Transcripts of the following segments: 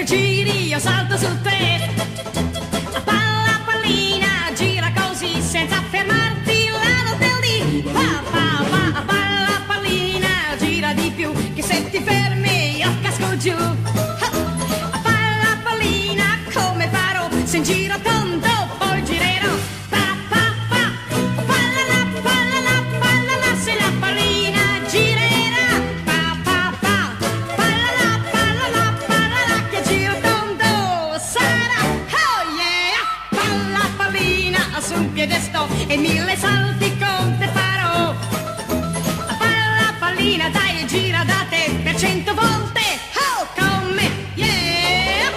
microciri, io salto sul petto piedesto e mille salti con te farò. Palla, pallina, dai e gira da te per cento volte. Oh, con me, yeah!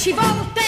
She volta